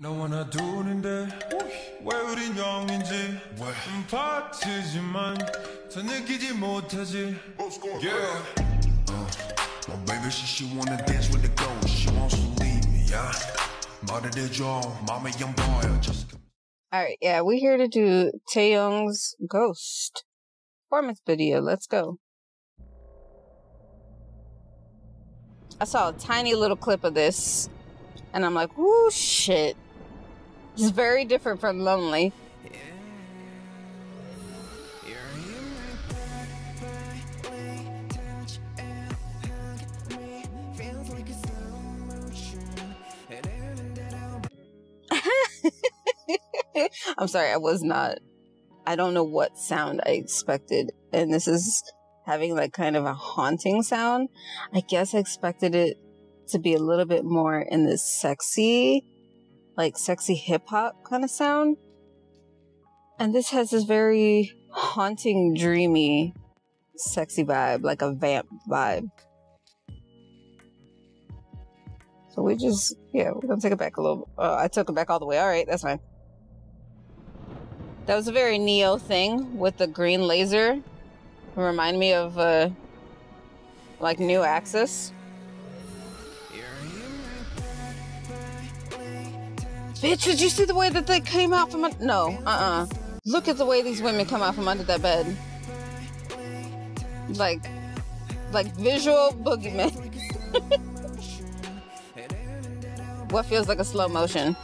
너와 나 둘인데 왜 우린 영인지 음, 파트지만 더 느끼지 못하지 Yeah My baby, she, she wanna dance with the ghost. She wants to leave me, yeah. 말을 해줘, 맘에 영 보여. Just Alright, yeah, we're here to do Taeyong's Ghost performance video. Let's go. I saw a tiny little clip of this, and I'm like, whoo, shit. It's very different from Lonely. I'm sorry, I was not. I don't know what sound I expected. And this is having like kind of a haunting sound. I guess I expected it to be a little bit more in this sexy, like sexy hip hop kind of sound. And this has this very haunting, dreamy, sexy vibe, like a vamp vibe. So we just, yeah, we're gonna take it back a little. Uh, I took it back all the way. All right, that's fine. That was a very Neo thing with the green laser. Remind me of uh, like New Axis. Bitch, did you see the way that they came out from? Un- no, uh, uh Look at the way these women come out from under that bed. Like, like visual boogeyman. what feels like a slow motion?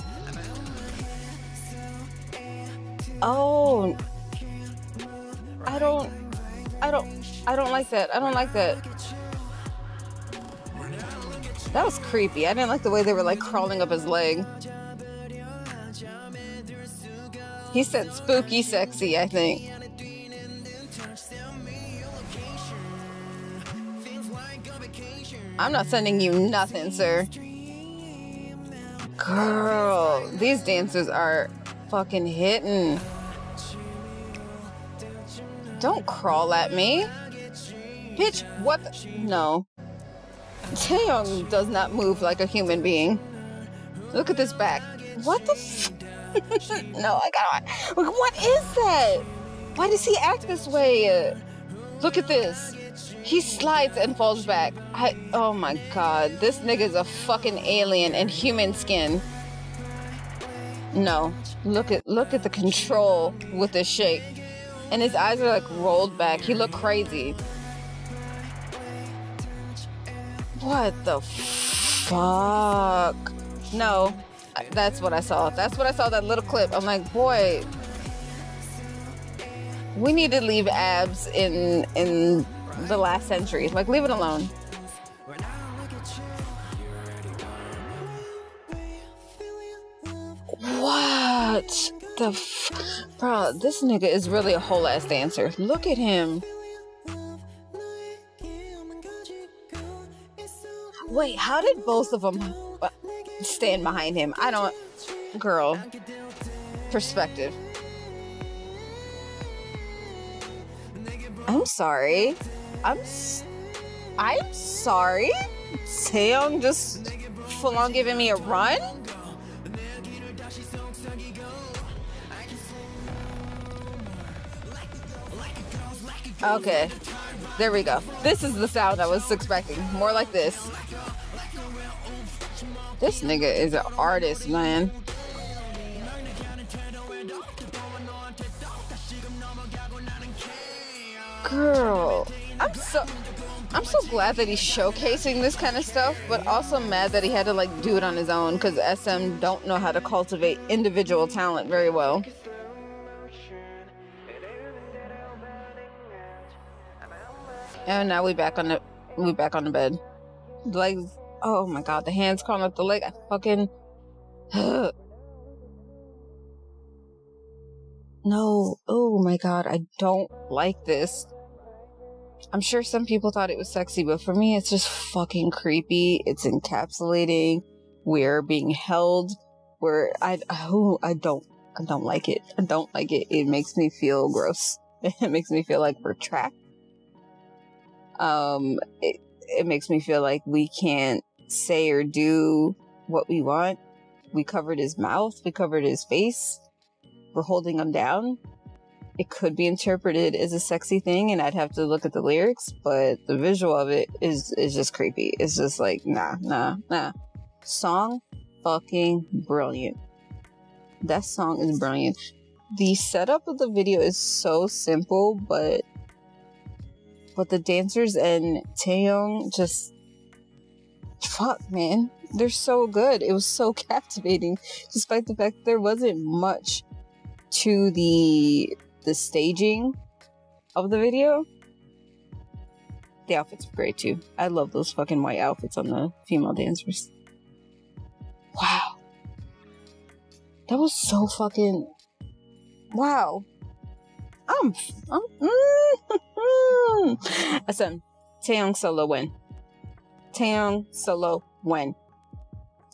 Oh, I don't, I don't, I don't like that. I don't like that. That was creepy. I didn't like the way they were like crawling up his leg. He said spooky sexy, I think. I'm not sending you nothing, sir. Girl, these dancers are fucking hitting. Don't crawl at me. Bitch, what the? No. Taeyong does not move like a human being. Look at this back. What the No, I got Look, what is that? Why does he act this way? Look at this. He slides and falls back. I oh my god, this nigga's a fucking alien in human skin. No. Look at look at the control with this shake. And his eyes are like rolled back. He looked crazy. What the fuck? No. That's what I saw. That's what I saw that little clip. I'm like, boy, we need to leave abs in in the last century. Like leave it alone. What the f- bro? This nigga is really a whole ass dancer. Look at him. Wait, how did both of them stand behind him? I don't. Girl, perspective. I'm sorry. I'm. I'm sorry. Taeyong just full on giving me a run. Okay. There we go. This is the sound I was expecting. More like this. This nigga is an artist, man. Girl, I'm so I'm so glad that he's showcasing this kind of stuff, but also mad that he had to like do it on his own because SM don't know how to cultivate individual talent very well. And now we back on the we back on the bed. Legs oh my god, the hands crawling up the leg. I fucking No. Oh my god, I don't like this. I'm sure some people thought it was sexy, but for me it's just fucking creepy. It's encapsulating. We're being held. Where I oh I don't I don't like it. I don't like it. It makes me feel gross. It makes me feel like we're trapped um it, it makes me feel like we can't say or do what we want we covered his mouth, we covered his face, we're holding him down. It could be interpreted as a sexy thing, and I'd have to look at the lyrics, but the visual of it is is just creepy. It's just like nah, nah, nah. Song, fucking brilliant. That song is brilliant. The setup of the video is so simple, but but the dancers and Taeyong just fuck man. They're so good. It was so captivating despite the fact there wasn't much to the the staging of the video. The outfits were great too. I love those fucking white outfits on the female dancers. Wow. That was so fucking wow. I'm, I'm mm, Taeyong solo win. Taeyong solo When.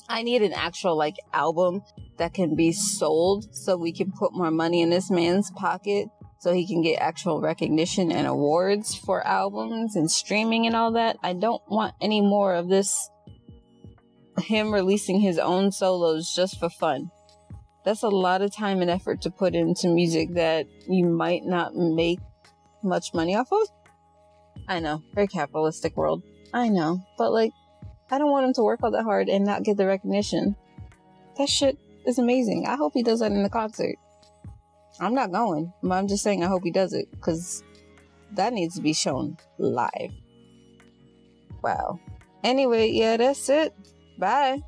I need an actual like album that can be sold so we can put more money in this man's pocket so he can get actual recognition and awards for albums and streaming and all that. I don't want any more of this him releasing his own solos just for fun that's a lot of time and effort to put into music that you might not make much money off of. I know, very capitalistic world. I know, but like, I don't want him to work all that hard and not get the recognition. That shit is amazing. I hope he does that in the concert. I'm not going, but I'm just saying I hope he does it because that needs to be shown live. Wow. Anyway, yeah, that's it. Bye.